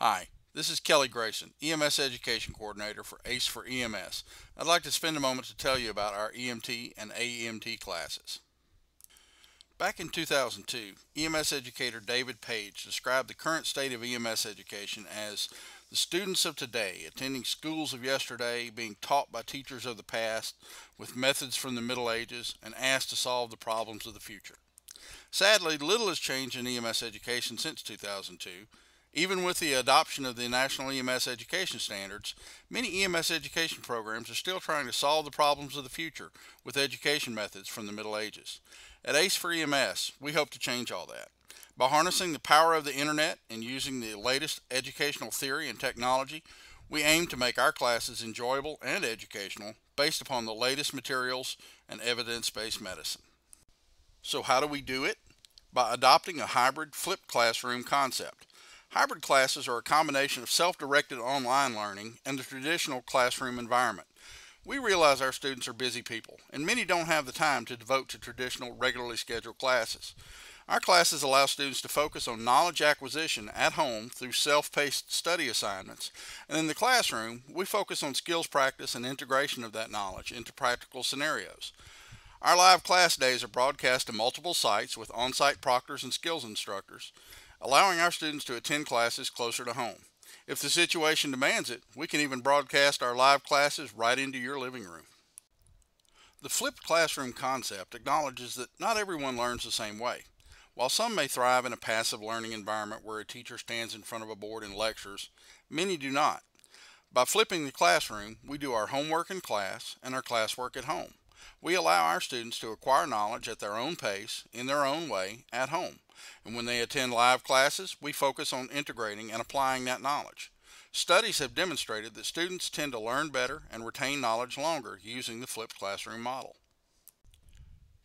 Hi, this is Kelly Grayson, EMS Education Coordinator for ACE for EMS. I'd like to spend a moment to tell you about our EMT and AEMT classes. Back in 2002, EMS educator David Page described the current state of EMS education as the students of today attending schools of yesterday being taught by teachers of the past with methods from the Middle Ages and asked to solve the problems of the future. Sadly, little has changed in EMS education since 2002. Even with the adoption of the National EMS Education Standards, many EMS education programs are still trying to solve the problems of the future with education methods from the Middle Ages. At ACE for EMS, we hope to change all that. By harnessing the power of the internet and using the latest educational theory and technology, we aim to make our classes enjoyable and educational based upon the latest materials and evidence-based medicine. So how do we do it? By adopting a hybrid flipped classroom concept. Hybrid classes are a combination of self-directed online learning and the traditional classroom environment. We realize our students are busy people, and many don't have the time to devote to traditional regularly scheduled classes. Our classes allow students to focus on knowledge acquisition at home through self-paced study assignments, and in the classroom, we focus on skills practice and integration of that knowledge into practical scenarios. Our live class days are broadcast to multiple sites with on-site proctors and skills instructors, allowing our students to attend classes closer to home. If the situation demands it, we can even broadcast our live classes right into your living room. The flipped classroom concept acknowledges that not everyone learns the same way. While some may thrive in a passive learning environment where a teacher stands in front of a board and lectures, many do not. By flipping the classroom, we do our homework in class and our classwork at home. We allow our students to acquire knowledge at their own pace, in their own way, at home. And when they attend live classes, we focus on integrating and applying that knowledge. Studies have demonstrated that students tend to learn better and retain knowledge longer using the flipped classroom model.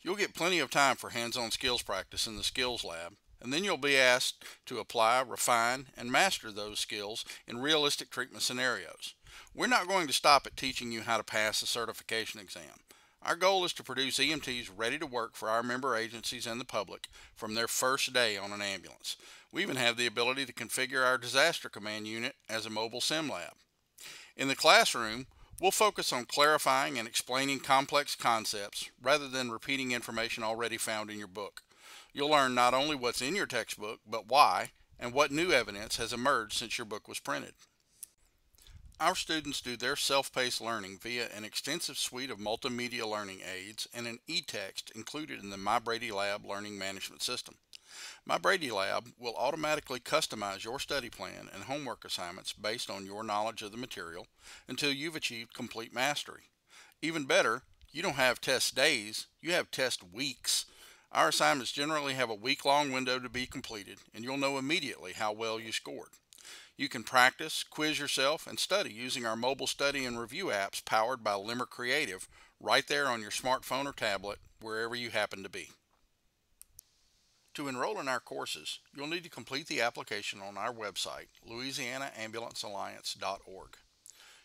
You'll get plenty of time for hands-on skills practice in the skills lab, and then you'll be asked to apply, refine, and master those skills in realistic treatment scenarios. We're not going to stop at teaching you how to pass a certification exam. Our goal is to produce EMTs ready to work for our member agencies and the public from their first day on an ambulance. We even have the ability to configure our disaster command unit as a mobile sim lab. In the classroom, we'll focus on clarifying and explaining complex concepts rather than repeating information already found in your book. You'll learn not only what's in your textbook, but why and what new evidence has emerged since your book was printed. Our students do their self-paced learning via an extensive suite of multimedia learning aids and an e-text included in the MyBrady Lab learning management system. MyBrady Lab will automatically customize your study plan and homework assignments based on your knowledge of the material until you've achieved complete mastery. Even better, you don't have test days, you have test weeks. Our assignments generally have a week-long window to be completed and you'll know immediately how well you scored. You can practice, quiz yourself, and study using our mobile study and review apps powered by Limmer Creative right there on your smartphone or tablet, wherever you happen to be. To enroll in our courses, you'll need to complete the application on our website, louisianaambulancealliance.org.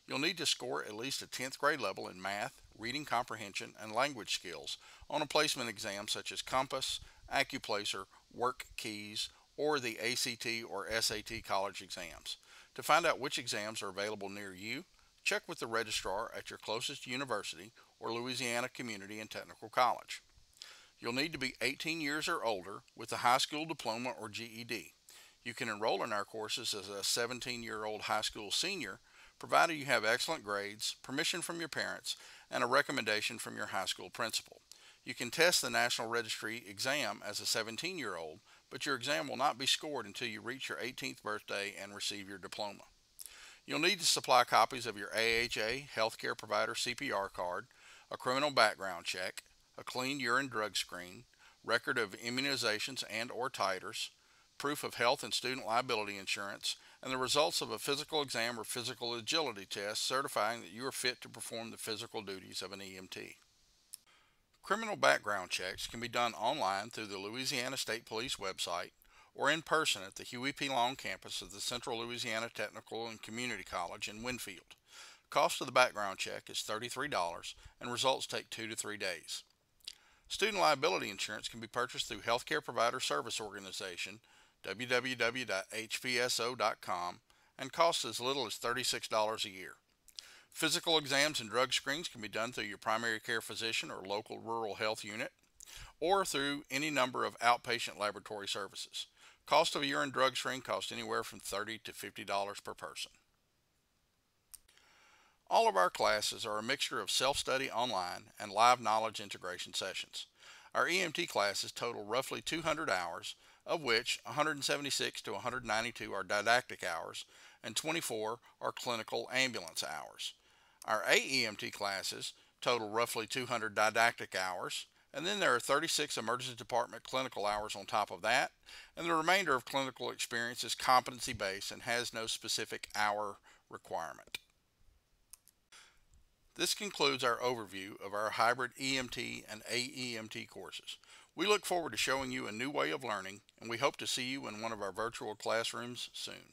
You'll need to score at least a 10th grade level in math, reading comprehension, and language skills on a placement exam such as Compass, Accuplacer, Work Keys, or the ACT or SAT college exams. To find out which exams are available near you, check with the registrar at your closest university or Louisiana Community and Technical College. You'll need to be 18 years or older with a high school diploma or GED. You can enroll in our courses as a 17 year old high school senior provided you have excellent grades, permission from your parents, and a recommendation from your high school principal. You can test the National Registry exam as a 17 year old but your exam will not be scored until you reach your 18th birthday and receive your diploma. You'll need to supply copies of your AHA healthcare provider CPR card, a criminal background check, a clean urine drug screen, record of immunizations and or titers, proof of health and student liability insurance, and the results of a physical exam or physical agility test certifying that you are fit to perform the physical duties of an EMT. Criminal background checks can be done online through the Louisiana State Police website or in person at the Huey P. Long campus of the Central Louisiana Technical and Community College in Winnfield. Cost of the background check is $33 and results take two to three days. Student liability insurance can be purchased through Healthcare Provider Service Organization, www.hpso.com, and costs as little as $36 a year. Physical exams and drug screens can be done through your primary care physician or local rural health unit or through any number of outpatient laboratory services. Cost of a urine drug screen costs anywhere from 30 to $50 per person. All of our classes are a mixture of self-study online and live knowledge integration sessions. Our EMT classes total roughly 200 hours, of which 176 to 192 are didactic hours and 24 are clinical ambulance hours. Our AEMT classes total roughly 200 didactic hours, and then there are 36 emergency department clinical hours on top of that, and the remainder of clinical experience is competency based and has no specific hour requirement. This concludes our overview of our hybrid EMT and AEMT courses. We look forward to showing you a new way of learning, and we hope to see you in one of our virtual classrooms soon.